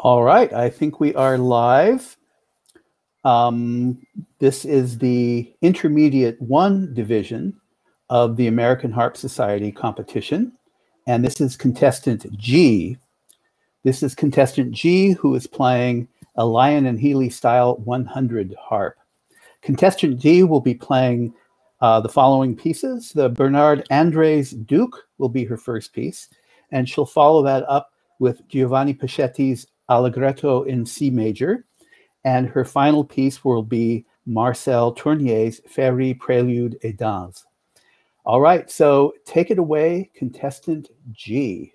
All right, I think we are live. Um, this is the intermediate one division of the American Harp Society competition, and this is contestant G. This is contestant G who is playing a Lyon and Healy style 100 harp. Contestant D will be playing uh, the following pieces. The Bernard Andres Duke will be her first piece, and she'll follow that up with Giovanni Pescetti's Allegretto in C major. And her final piece will be Marcel Tournier's Féerie Prélude et Danse. All right, so take it away, contestant G.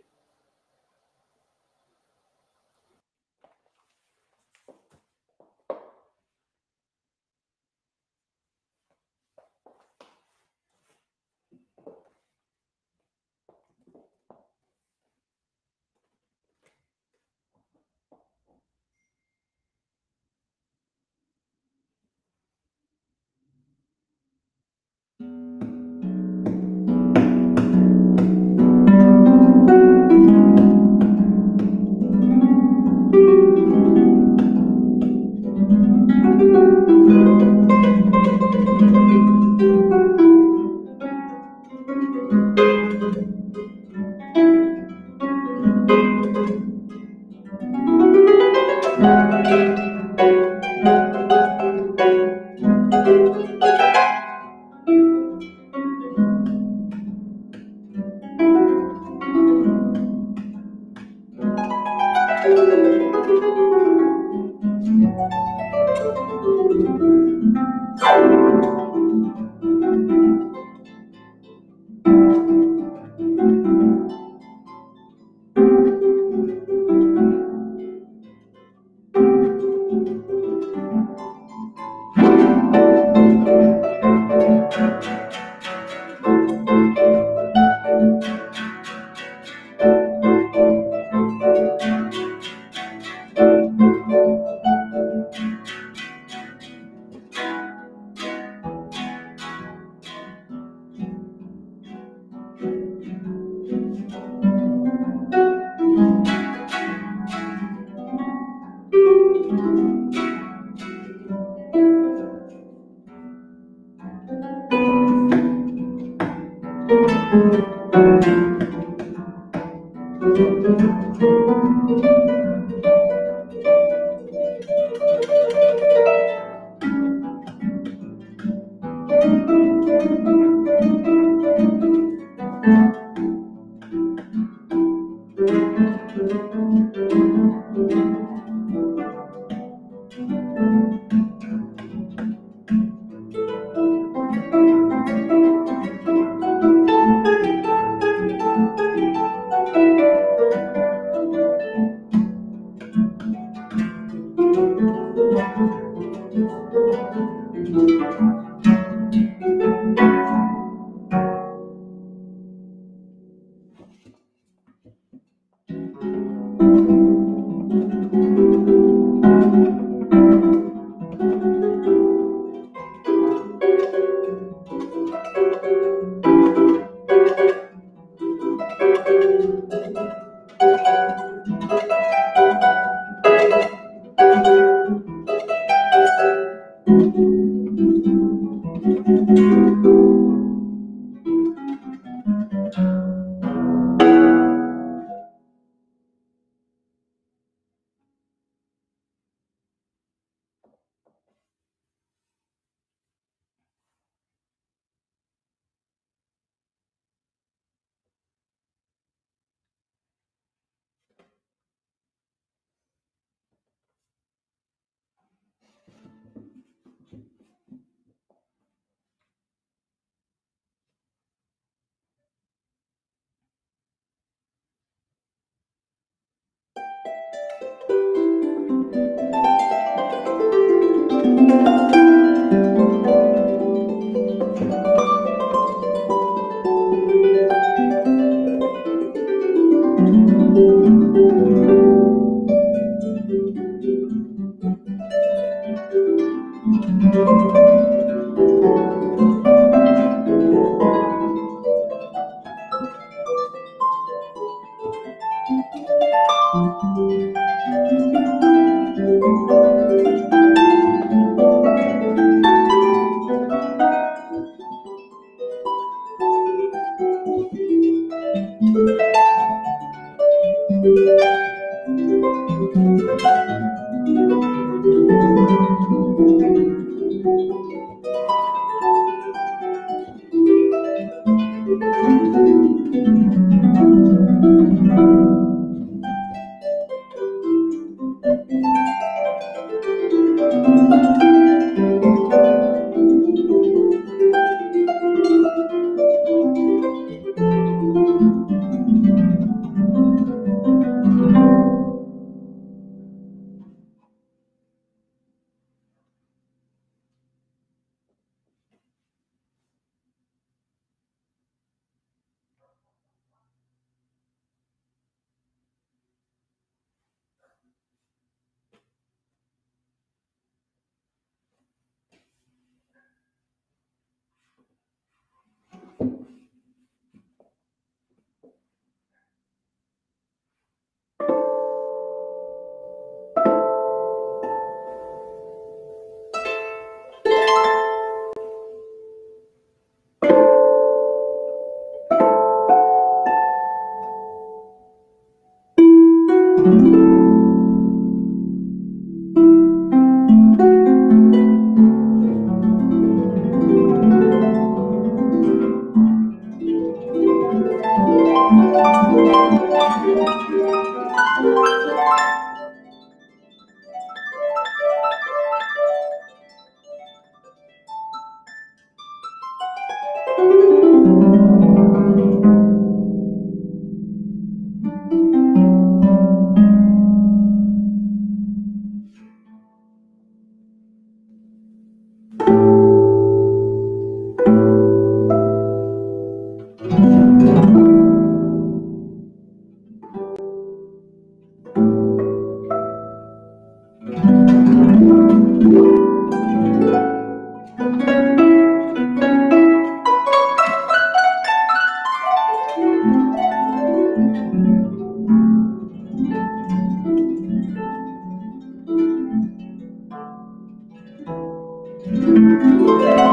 Música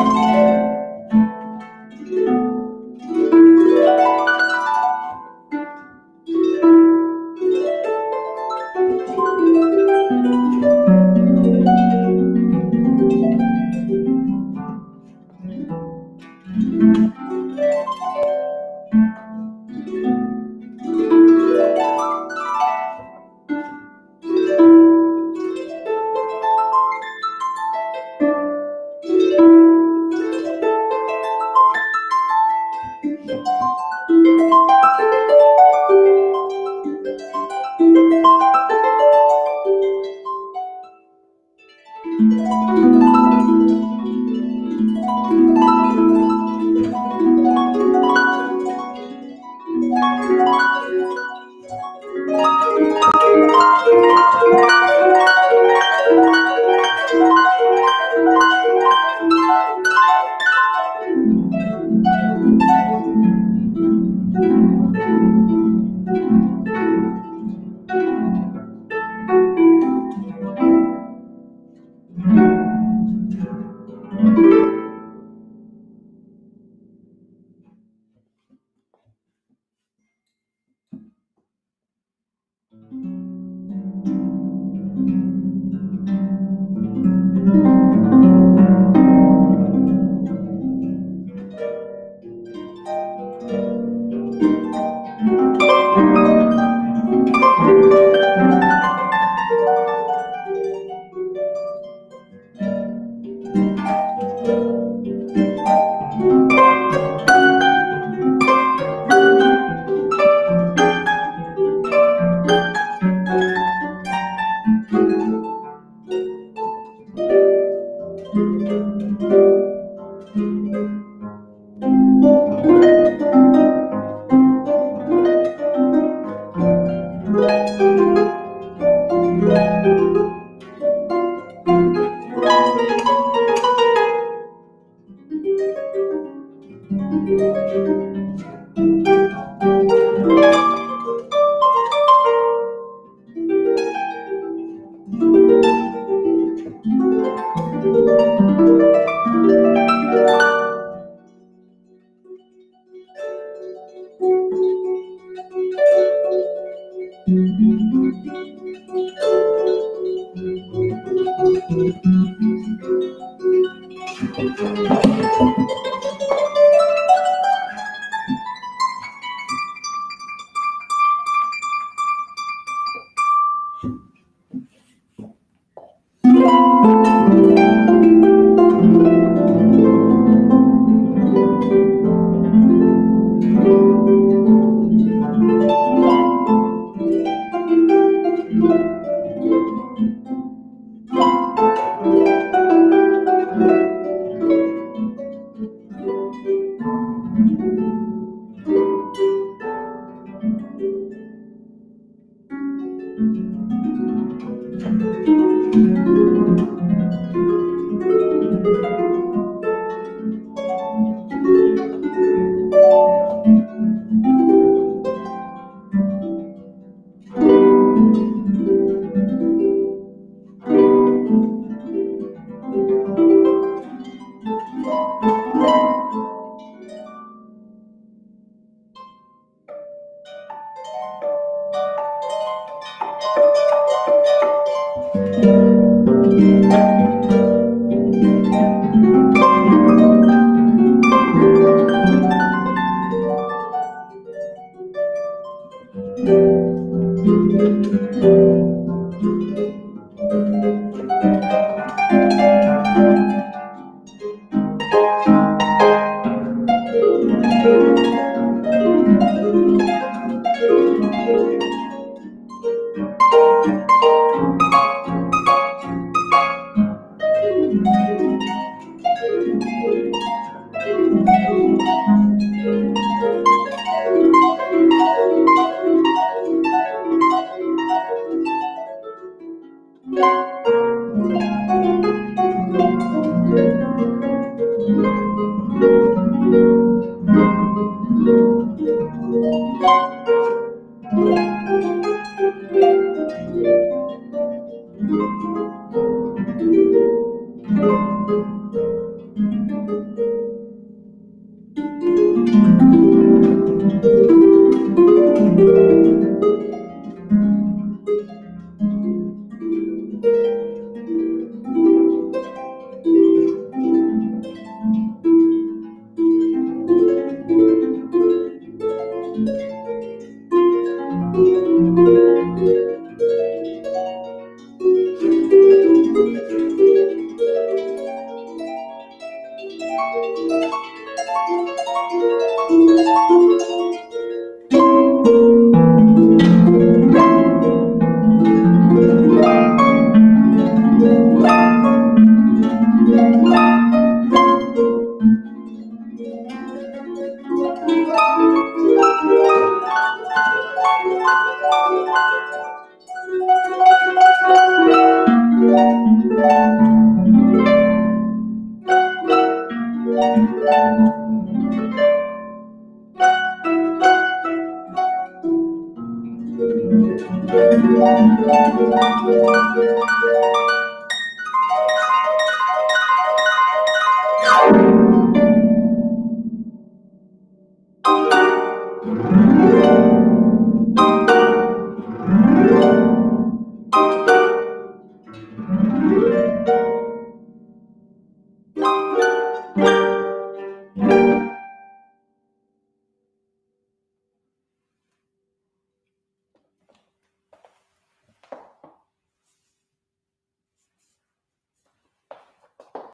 Thank